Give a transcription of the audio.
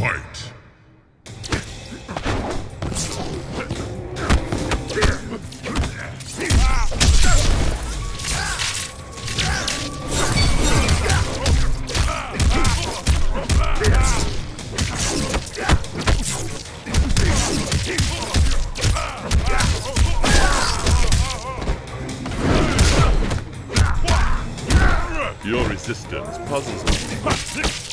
Fight! Your resistance puzzles me.